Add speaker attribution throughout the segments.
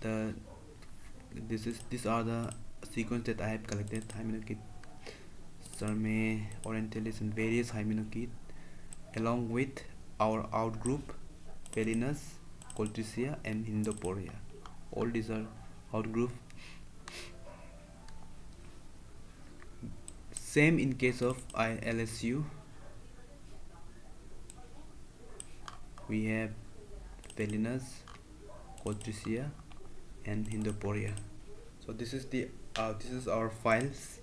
Speaker 1: the this is these are the sequence that I have collected. Hymenochaete Sarme Orientalis and various Hymenochaete along with our outgroup Phellinus Coltricia and Hydnoporia. All these are outgroup. Same in case of ILSU. we have Phellinus Coltricia and Hydnoporia so this is the uh, this is our files.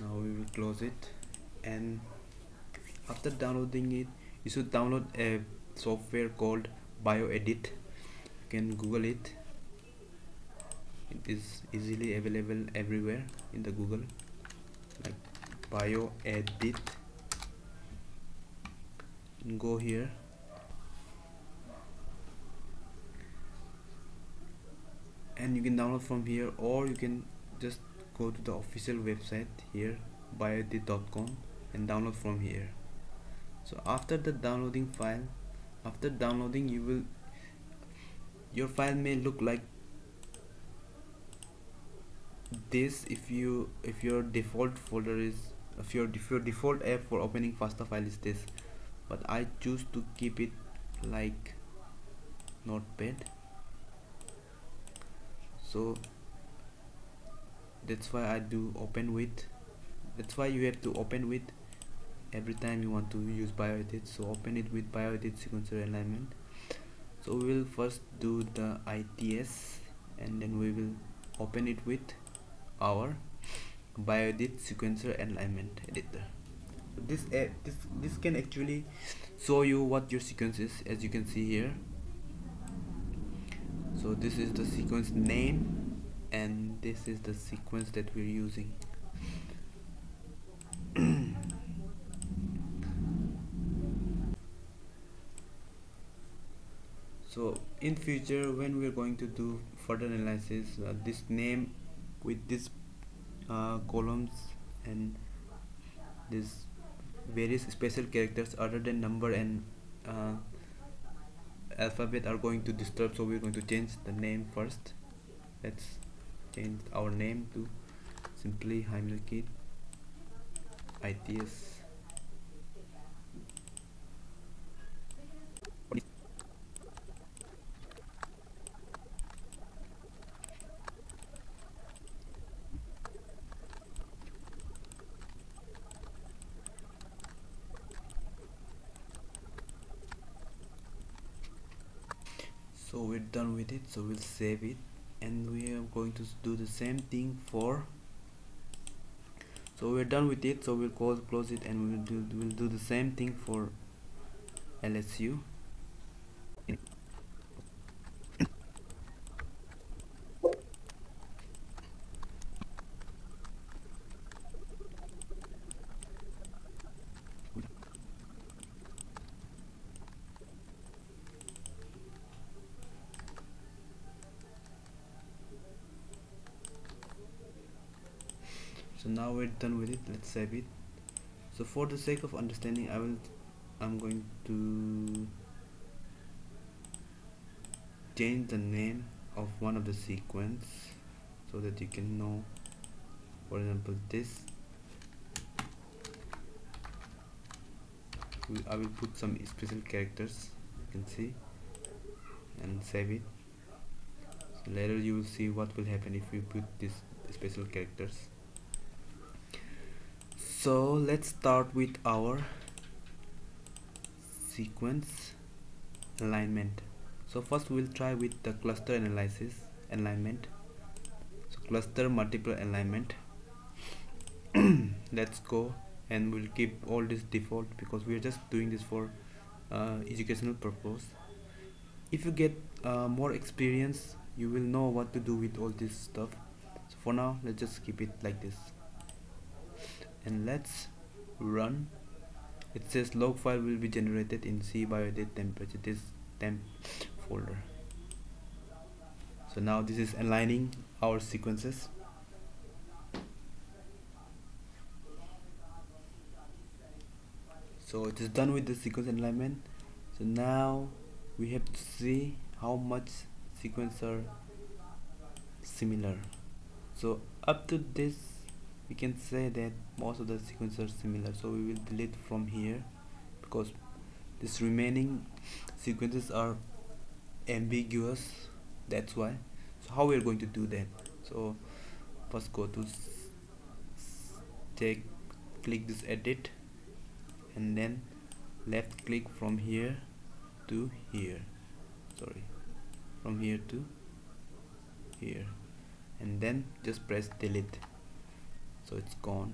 Speaker 1: Now we will close it. And after downloading it you should download a software called bioedit. You can google it. It is easily available everywhere in the google. Like bioedit. Go here and you can download from here or you can just go to the official website here bioedit.com and download from here. So after the downloading file after downloading you will your file may look like this if you if your default folder is if your, if your default app for opening FASTA file is this. But I choose to keep it like notepad so that's why I do open with that's why you have to open with every time you want to use bioedit so open it with bioedit sequencer alignment. So we will first do the ITS and then we will open it with our bioedit sequencer alignment editor. This uh, this this can actually show you what your sequence is as you can see here so this is the sequence name and this is the sequence that we're using. So in future when we're going to do further analysis uh, this name with this uh, columns and this various special characters other than number and uh, alphabet are going to disturb so we're going to change the name first. Let's change our name to simply Hymenochaete ITS so we're done with it so we'll save it and we are going to do the same thing for so we're done with it so we'll close close it and we'll do we'll do the same thing for LSU so now we're done with it. Let's save it. So for the sake of understanding I will I'm going to change the name of one of the sequence so that you can know for example this. I will put some special characters you can see and save it. So later you will see what will happen if we put these special characters so let's start with our sequence alignment. So first we'll try with the Clustal analysis alignment. So Clustal multiple alignment. Let's go and we'll keep all this default because we're just doing this for uh, educational purpose. If you get uh, more experience you will know what to do with all this stuff. So for now let's just keep it like this and let's run. It says log file will be generated in C bioedit temperature this temp folder. So now this is aligning our sequences. So it is done with the sequence alignment. So now we have to see how much sequence are similar. So up to this we can say that most of the sequences are similar so we will delete from here because this remaining sequences are ambiguous that's why. So how we're going to do that? So first go to take click this edit and then left click from here to here. Sorry from here to here. And then just press delete so it's gone.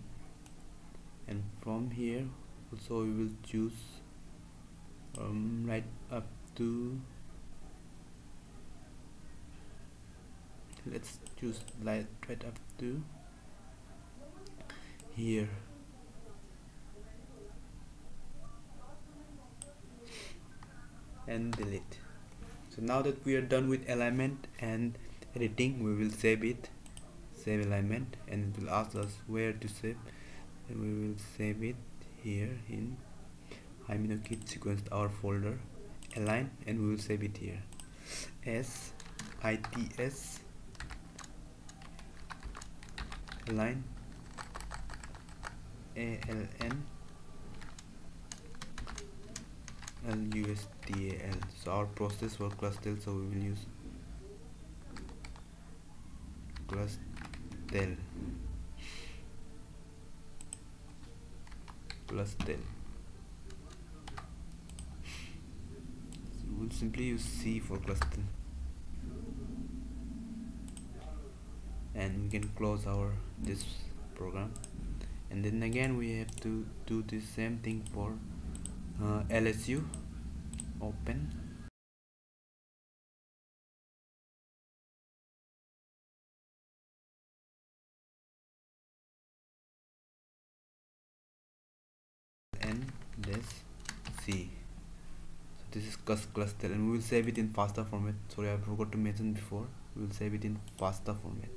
Speaker 1: And from here also we will choose um, right up to let's choose light right up to here. And delete. So now that we are done with alignment and editing we will save it save alignment and it will ask us where to save and we will save it here in Kit sequence our folder align and we will save it here. As its align aln clustal so our process for clustal so we will use clustal clustal so we'll simply use c for clustal and we can close our this program. And then again we have to do the same thing for uh, LSU open and this C. So this is Clustal and we will save it in FASTA format. Sorry I forgot to mention before. We will save it in FASTA format.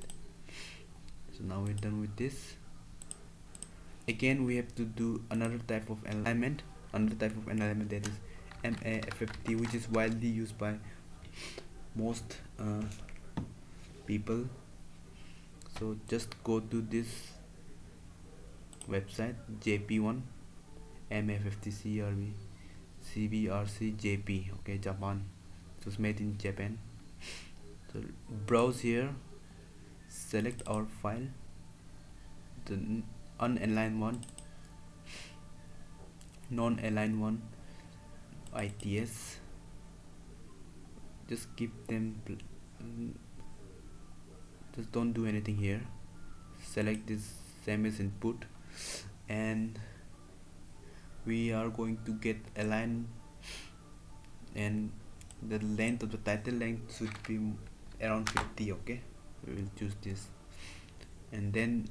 Speaker 1: So now we're done with this. Again we have to do another type of alignment another type of alignment that is MAFFT which is widely used by most uh, people. So just go to this website JP1 MAFFT CRB CBRC JP okay Japan. So it's made in Japan. So browse here select our file the unaligned one non-aligned one ITS just keep them just don't do anything here. Select this same as input and we are going to get align and the length of the title length should be around 50 okay? We will choose this. And then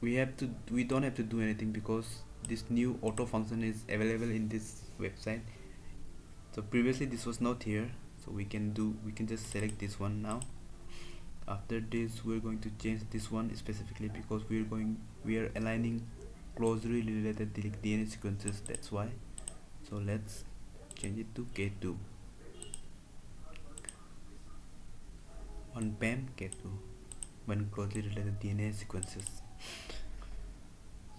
Speaker 1: we have to we don't have to do anything because this new auto function is available in this website. So previously this was not here so we can do we can just select this one now. After this we're going to change this one specifically because we're going we are aligning closely related DNA sequences that's why. So let's change it to K2 on PAM K2 when closely related DNA sequences.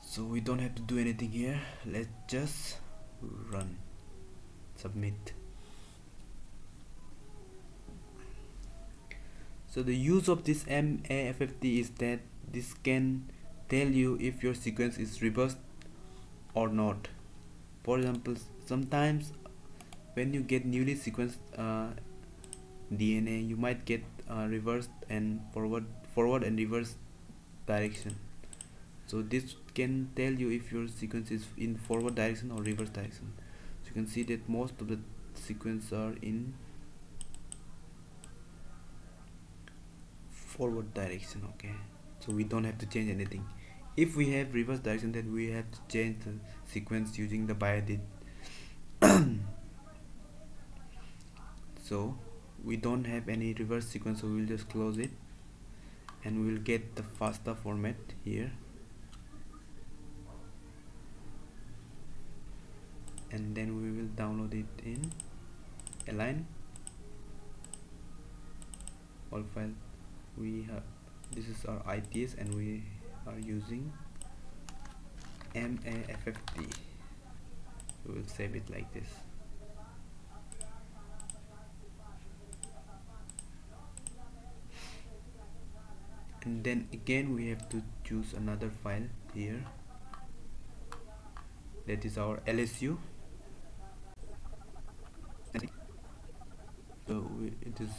Speaker 1: So we don't have to do anything here. Let's just run. Submit. So the use of this MAFFT is that this can tell you if your sequence is reversed or not. For example sometimes when you get newly sequenced uh, DNA you might get uh, reversed and forward forward and reverse direction. So this can tell you if your sequence is in forward direction or reverse direction. So you can see that most of the sequence are in forward direction okay? So we don't have to change anything if we have reverse direction then we have to change the sequence using the bioedit so we don't have any reverse sequence so we'll just close it. And we'll get the FASTA format here. And then we will download it in align. All file we have this is our ITS and we are using MAFFT we will save it like this. And then again we have to choose another file here. That is our LSU so we, it is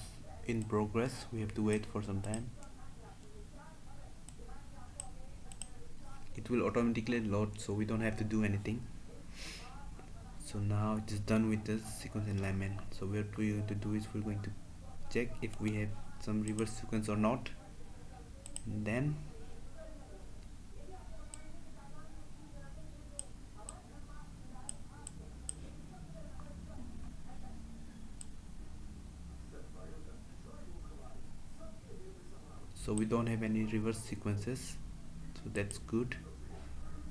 Speaker 1: in progress. We have to wait for some time it will automatically load so we don't have to do anything. So now it is done with the sequence alignment. So what we're going to do is we're going to check if we have some reverse sequence or not. And then so we don't have any reverse sequences. So that's good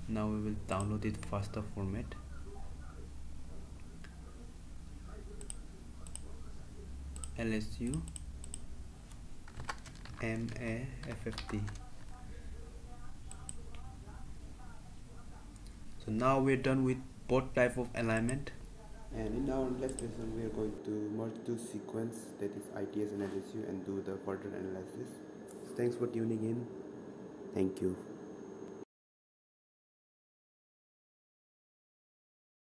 Speaker 1: now we will download it FASTA format. LSU MAFFT so now we're done with both type of alignment.
Speaker 2: And in our next lesson we are going to merge two sequence that is ITS and LSU and do the further analysis. Thanks for tuning in. Thank you